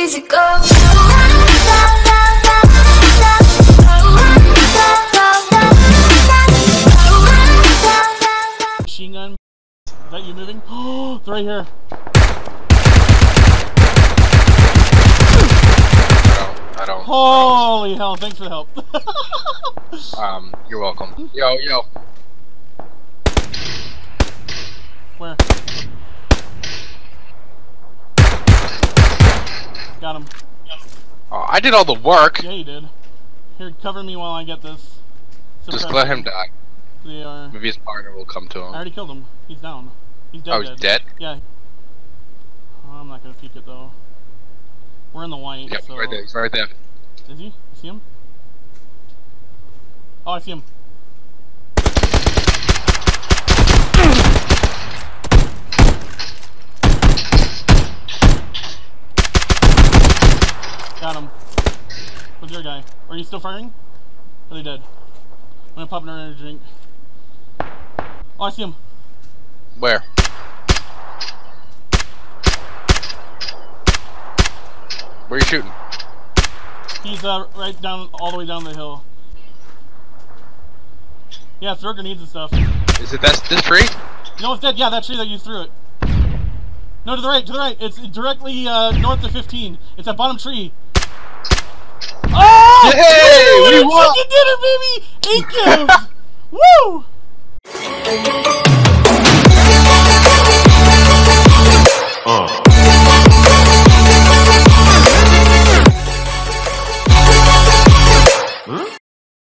easy go. Machine gun. Is that you moving? Oh, it's right here. I don't. I don't. Holy hell! Thanks for the help. Um, you're welcome. Yo, yo. Where? Got him. Oh, I did all the work. Yeah, you did. Here, cover me while I get this. Just let him die. They are. Maybe his partner will come to him. I already killed him. He's down. He's dead. Oh, he's dead? Yeah. Oh, I'm not gonna peek it though. We're in the white. Yep, so... right there. He's right there. Is he? You see him? Oh, I see him. Got him. Where's your guy? Are you still firing? Are they dead? I'm gonna pop another energy drink. Oh, I see him. Where? Where are you shooting? He's uh, right down, all the way down the hill. Yeah, throw grenades and stuff. Is it that this tree? No, it's dead? Yeah, that tree that you threw it. No, to the right, to the right. It's directly uh, north of 15. It's that bottom tree. Yay! We We won! chicken dinner, baby! Eight kills! Woo!